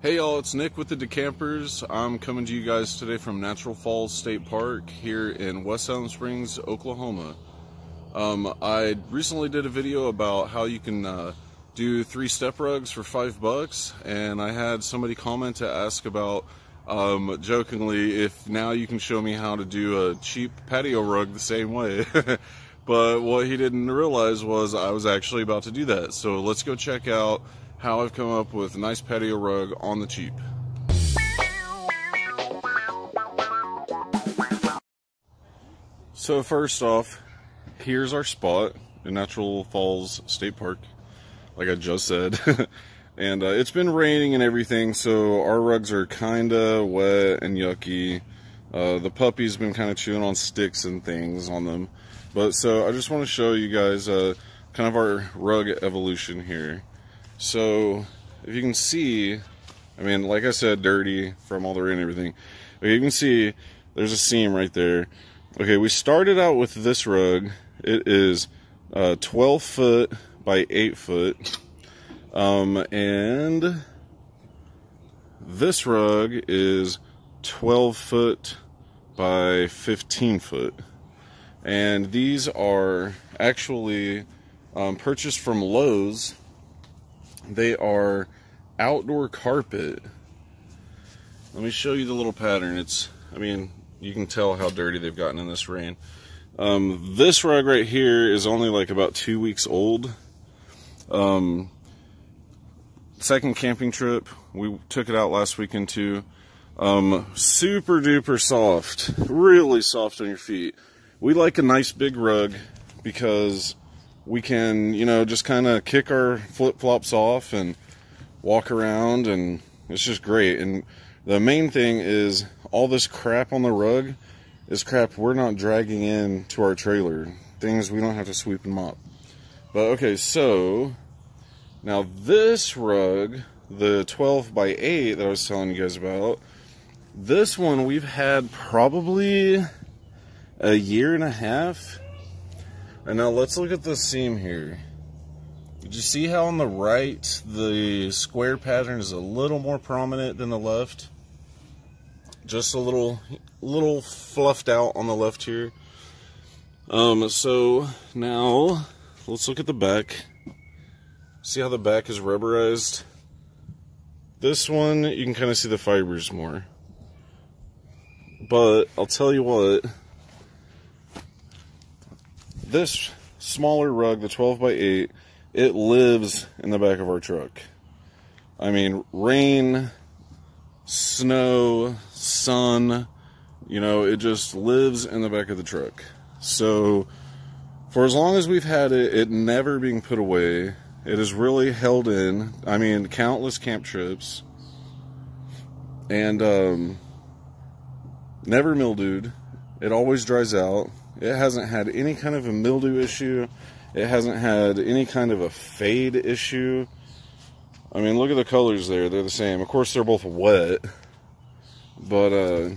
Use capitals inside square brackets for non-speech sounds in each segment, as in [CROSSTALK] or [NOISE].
Hey y'all, it's Nick with the DeCampers. I'm coming to you guys today from Natural Falls State Park here in West Siloam Springs, Oklahoma. Um, I recently did a video about how you can uh, do three step rugs for five bucks, and I had somebody comment to ask about, um, jokingly, if now you can show me how to do a cheap patio rug the same way. [LAUGHS] but what he didn't realize was I was actually about to do that. So let's go check out how I've come up with a nice patio rug on the cheap. So first off, here's our spot in Natural Falls State Park, like I just said. [LAUGHS] and uh, it's been raining and everything, so our rugs are kinda wet and yucky. Uh, the puppy's been kind of chewing on sticks and things on them. But so I just want to show you guys uh, kind of our rug evolution here. So if you can see, I mean, like I said, dirty from all the rain and everything. But you can see there's a seam right there. Okay, we started out with this rug. It is uh, 12 foot by 8 foot. Um, and this rug is 12 foot by 15 foot. And these are actually um, purchased from Lowe's they are outdoor carpet. Let me show you the little pattern. It's, I mean, you can tell how dirty they've gotten in this rain. Um, this rug right here is only like about two weeks old. Um, second camping trip, we took it out last weekend too. Um, super duper soft, really soft on your feet. We like a nice big rug because we can, you know, just kind of kick our flip flops off and walk around, and it's just great. And the main thing is all this crap on the rug is crap we're not dragging in to our trailer. Things we don't have to sweep and mop. But okay, so now this rug, the 12 by 8 that I was telling you guys about, this one we've had probably a year and a half and now let's look at the seam here. Did you see how on the right the square pattern is a little more prominent than the left? Just a little, little fluffed out on the left here. Um, so now let's look at the back. See how the back is rubberized? This one, you can kind of see the fibers more. But I'll tell you what, this smaller rug, the 12 by 8, it lives in the back of our truck. I mean, rain, snow, sun, you know, it just lives in the back of the truck. So, for as long as we've had it, it never being put away, it is really held in. I mean, countless camp trips. And, um, never mildewed. It always dries out. It hasn't had any kind of a mildew issue. It hasn't had any kind of a fade issue. I mean, look at the colors there. They're the same. Of course, they're both wet. But, uh,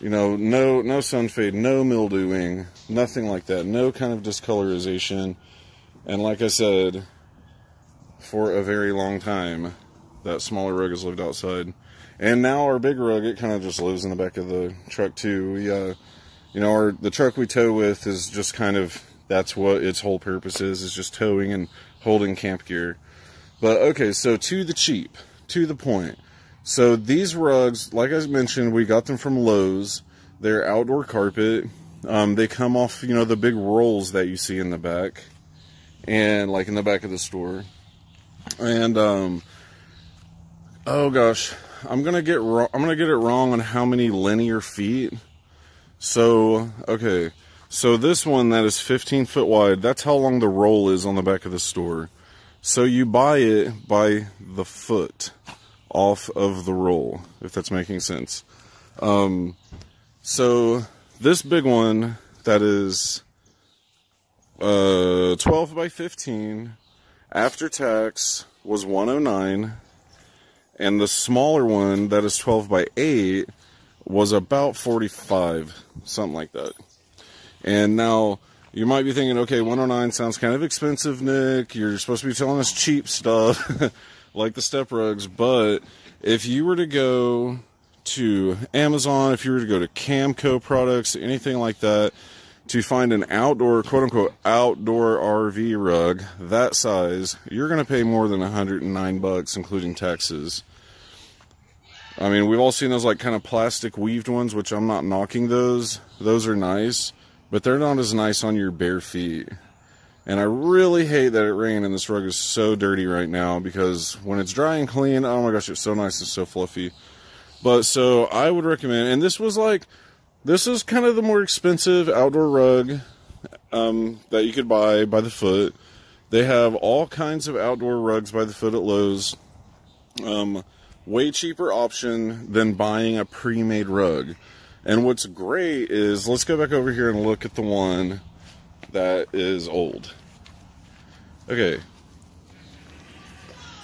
you know, no, no sun fade, no mildewing, nothing like that. No kind of discolorization. And like I said, for a very long time, that smaller rug has lived outside. And now our big rug, it kind of just lives in the back of the truck too. We, uh, you know, our the truck we tow with is just kind of that's what its whole purpose is is just towing and holding camp gear. But okay, so to the cheap, to the point. So these rugs, like I mentioned, we got them from Lowe's. They're outdoor carpet. Um, they come off, you know, the big rolls that you see in the back, and like in the back of the store. And um, oh gosh, I'm gonna get wrong. I'm gonna get it wrong on how many linear feet so, okay. So this one that is 15 foot wide, that's how long the roll is on the back of the store. So you buy it by the foot off of the roll, if that's making sense. Um, so this big one that is uh, 12 by 15 after tax was 109 and the smaller one that is 12 by 8 was about 45, something like that. And now you might be thinking, okay, 109 sounds kind of expensive, Nick. You're supposed to be telling us cheap stuff. [LAUGHS] like the step rugs, but if you were to go to Amazon, if you were to go to Camco products, anything like that, to find an outdoor, quote unquote, outdoor RV rug that size, you're going to pay more than 109 bucks, including taxes. I mean, we've all seen those like kind of plastic weaved ones, which I'm not knocking those. Those are nice, but they're not as nice on your bare feet. And I really hate that it rained and this rug is so dirty right now because when it's dry and clean, oh my gosh, it's so nice and so fluffy. But so I would recommend, and this was like, this is kind of the more expensive outdoor rug um, that you could buy by the foot. They have all kinds of outdoor rugs by the foot at Lowe's. Um, way cheaper option than buying a pre-made rug. And what's great is let's go back over here and look at the one that is old. Okay.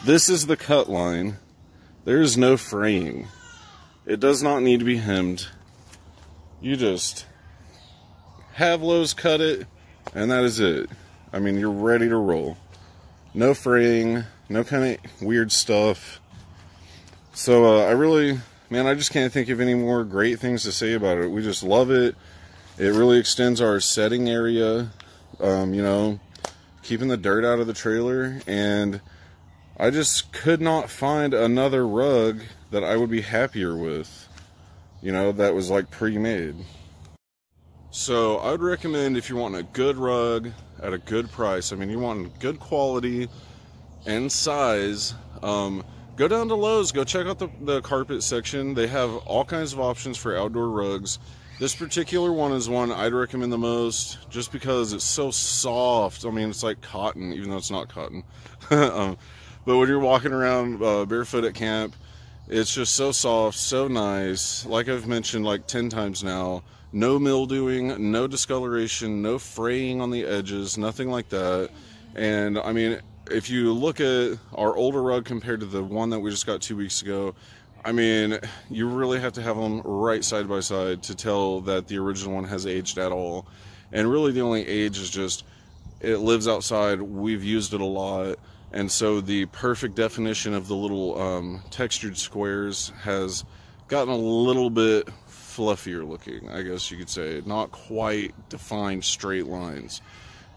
This is the cut line. There is no fraying. It does not need to be hemmed. You just have Lowe's cut it, and that is it. I mean, you're ready to roll. No fraying, no kind of weird stuff. So uh, I really, man, I just can't think of any more great things to say about it. We just love it. It really extends our setting area, um, you know, keeping the dirt out of the trailer. And I just could not find another rug that I would be happier with, you know, that was like pre-made. So I would recommend if you want a good rug at a good price, I mean, you want good quality and size, um, go down to Lowe's, go check out the, the carpet section. They have all kinds of options for outdoor rugs. This particular one is one I'd recommend the most just because it's so soft. I mean, it's like cotton, even though it's not cotton. [LAUGHS] um, but when you're walking around uh, barefoot at camp, it's just so soft, so nice. Like I've mentioned like 10 times now, no mildewing, no discoloration, no fraying on the edges, nothing like that. And I mean, if you look at our older rug compared to the one that we just got two weeks ago, I mean, you really have to have them right side by side to tell that the original one has aged at all. And really, the only age is just it lives outside. We've used it a lot. And so the perfect definition of the little um, textured squares has gotten a little bit fluffier looking, I guess you could say. Not quite defined straight lines.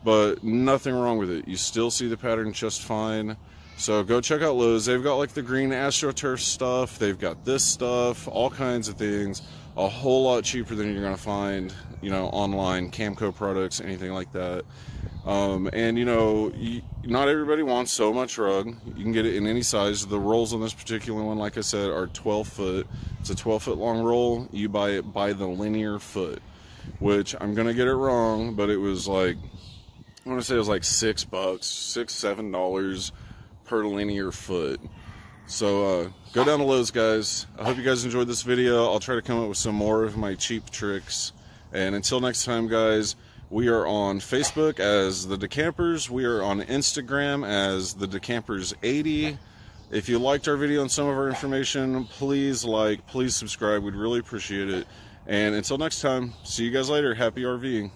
But nothing wrong with it. You still see the pattern just fine. So go check out Lowe's. They've got like the green AstroTurf stuff. They've got this stuff, all kinds of things. A whole lot cheaper than you're gonna find, you know, online, Camco products, anything like that. Um, and you know, you, not everybody wants so much rug. You can get it in any size. The rolls on this particular one, like I said, are 12 foot. It's a 12 foot long roll. You buy it by the linear foot, which I'm gonna get it wrong, but it was like I want to say it was like six bucks, six seven dollars per linear foot. So uh, go down to Lowe's, guys. I hope you guys enjoyed this video. I'll try to come up with some more of my cheap tricks. And until next time, guys, we are on Facebook as the DeCampers. We are on Instagram as the DeCampers 80. If you liked our video and some of our information, please like, please subscribe. We'd really appreciate it. And until next time, see you guys later. Happy RVing.